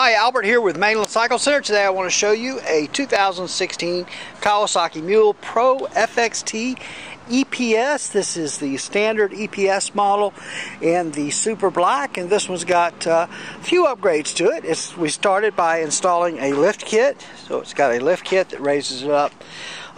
Hi, Albert here with Mainland Cycle Center. Today I want to show you a 2016 Kawasaki Mule Pro FXT EPS. This is the standard EPS model in the Super Black, and this one's got uh, a few upgrades to it. It's, we started by installing a lift kit, so it's got a lift kit that raises it up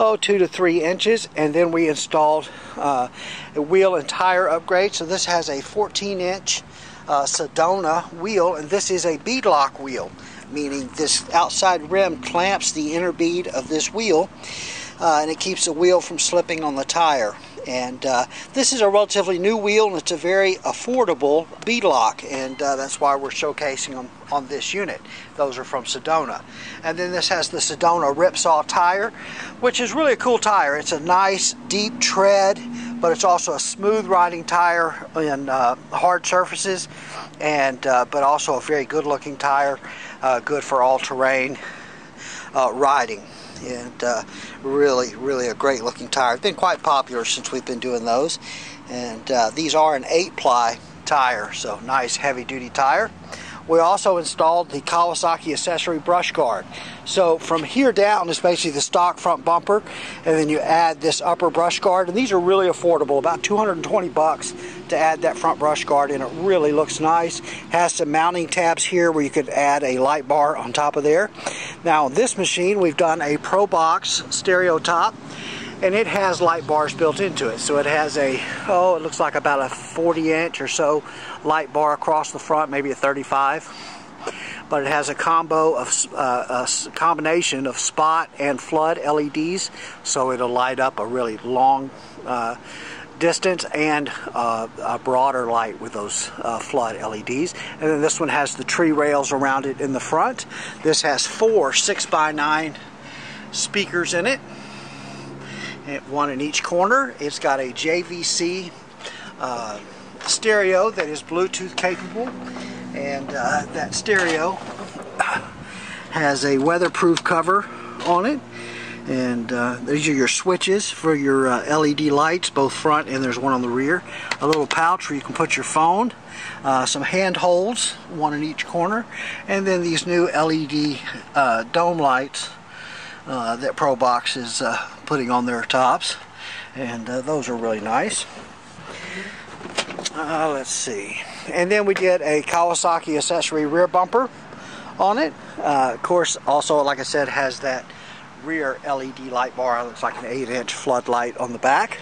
oh two to three inches, and then we installed uh, a wheel and tire upgrade. So this has a 14 inch uh, Sedona wheel, and this is a beadlock wheel, meaning this outside rim clamps the inner bead of this wheel, uh, and it keeps the wheel from slipping on the tire. And uh, this is a relatively new wheel, and it's a very affordable beadlock, and uh, that's why we're showcasing them on this unit. Those are from Sedona. And then this has the Sedona Ripsaw tire, which is really a cool tire. It's a nice, deep tread, but it's also a smooth riding tire in uh, hard surfaces, and uh, but also a very good looking tire, uh, good for all terrain uh, riding. And uh, really, really a great looking tire. It's been quite popular since we've been doing those. And uh, these are an 8 ply tire, so nice heavy duty tire. We also installed the Kawasaki accessory brush guard. So from here down is basically the stock front bumper, and then you add this upper brush guard, and these are really affordable, about 220 bucks to add that front brush guard, and it really looks nice. Has some mounting tabs here where you could add a light bar on top of there. Now this machine, we've done a Pro Box stereo top, and it has light bars built into it. So it has a, oh, it looks like about a 40 inch or so light bar across the front, maybe a 35. But it has a combo of uh, a combination of spot and flood LEDs, so it'll light up a really long uh, distance and uh, a broader light with those uh, flood LEDs. And then this one has the tree rails around it in the front. This has four 6x9 speakers in it one in each corner. It's got a JVC uh, stereo that is Bluetooth capable. And uh, that stereo has a weatherproof cover on it. And uh, these are your switches for your uh, LED lights both front and there's one on the rear. A little pouch where you can put your phone uh, some hand holds one in each corner. And then these new LED uh, dome lights uh, that ProBox is uh, putting on their tops. And uh, those are really nice. Uh, let's see. And then we did a Kawasaki accessory rear bumper on it. Uh, of course also like I said has that rear LED light bar. It looks like an 8 inch floodlight on the back.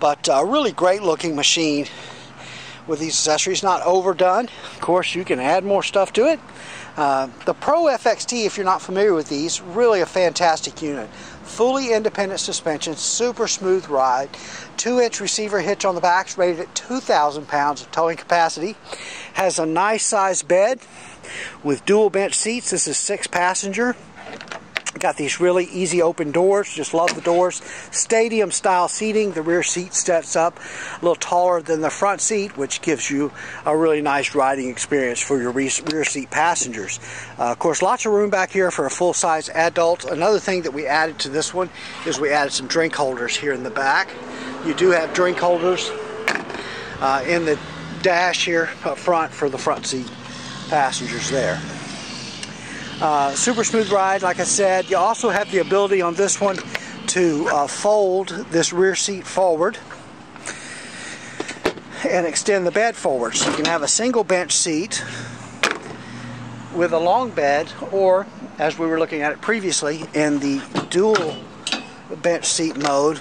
But a really great looking machine with these accessories not overdone of course you can add more stuff to it uh, the Pro FXT, if you're not familiar with these, really a fantastic unit. Fully independent suspension, super smooth ride, 2-inch receiver hitch on the back, rated at 2,000 pounds of towing capacity. Has a nice sized bed with dual bench seats. This is six passenger. Got these really easy open doors. Just love the doors. Stadium style seating. The rear seat steps up a little taller than the front seat, which gives you a really nice riding experience for your rear seat passengers. Uh, of course, lots of room back here for a full size adult. Another thing that we added to this one is we added some drink holders here in the back. You do have drink holders uh, in the dash here up front for the front seat passengers there. Uh, super smooth ride, like I said. You also have the ability on this one to uh, fold this rear seat forward and extend the bed forward. So you can have a single bench seat with a long bed or, as we were looking at it previously, in the dual bench seat mode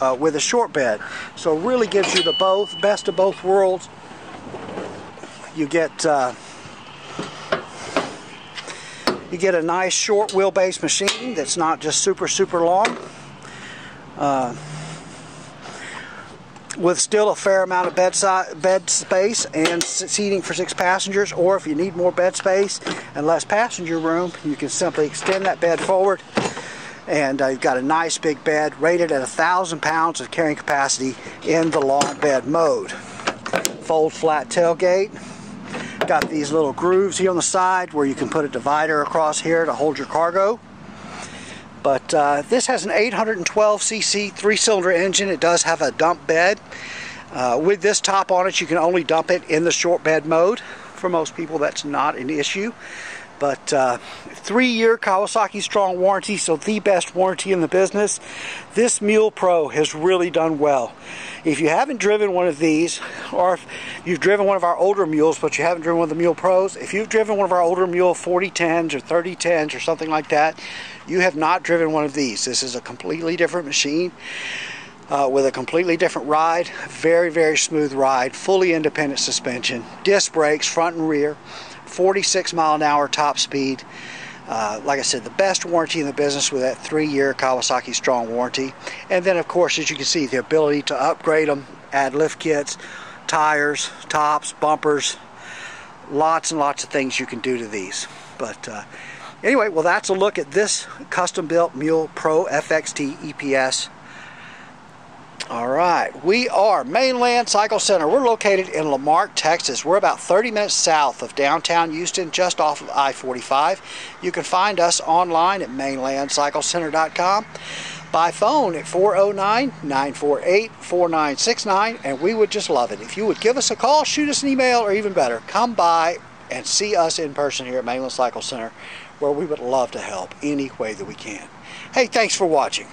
uh, with a short bed. So it really gives you the both, best of both worlds. You get uh, you get a nice short wheelbase machine that's not just super, super long. Uh, with still a fair amount of bed, bed space and seating for six passengers or if you need more bed space and less passenger room you can simply extend that bed forward and uh, you've got a nice big bed rated at a thousand pounds of carrying capacity in the long bed mode fold flat tailgate Got these little grooves here on the side where you can put a divider across here to hold your cargo. But uh, this has an 812cc three-cylinder engine. It does have a dump bed. Uh, with this top on it, you can only dump it in the short bed mode. For most people, that's not an issue. But uh, three-year Kawasaki strong warranty, so the best warranty in the business. This Mule Pro has really done well. If you haven't driven one of these, or if you've driven one of our older mules, but you haven't driven one of the Mule Pros, if you've driven one of our older Mule 4010s or 3010s or something like that, you have not driven one of these. This is a completely different machine. Uh, with a completely different ride, very, very smooth ride, fully independent suspension, disc brakes front and rear, 46 mile an hour top speed. Uh, like I said, the best warranty in the business with that three-year Kawasaki strong warranty. And then, of course, as you can see, the ability to upgrade them, add lift kits, tires, tops, bumpers, lots and lots of things you can do to these. But uh, anyway, well, that's a look at this custom-built Mule Pro FXT EPS all right, we are Mainland Cycle Center. We're located in La Marque, Texas. We're about 30 minutes south of downtown Houston, just off of I-45. You can find us online at mainlandcyclecenter.com, by phone at 409-948-4969, and we would just love it. If you would give us a call, shoot us an email, or even better, come by and see us in person here at Mainland Cycle Center, where we would love to help any way that we can. Hey, thanks for watching.